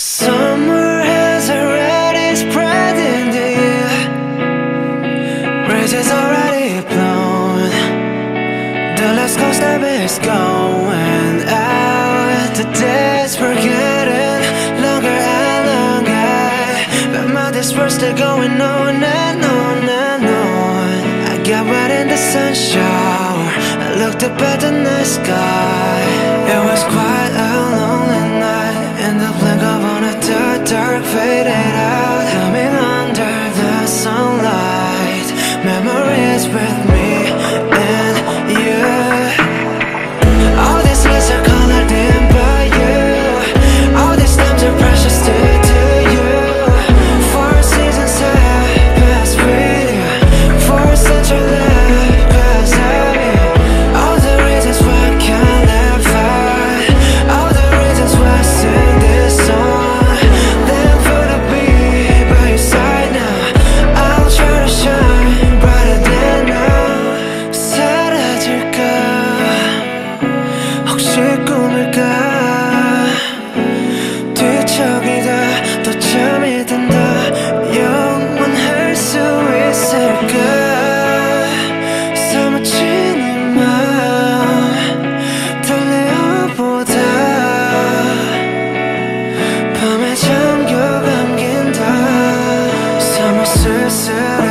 Summer has already spread in the air. Breezes already blown The last coast step is going out. The days we're getting longer and longer. But my days were still going on and on and on. I got wet in the sun shower I looked up at the night sky faded out Humming under the sunlight. Memories ce sir.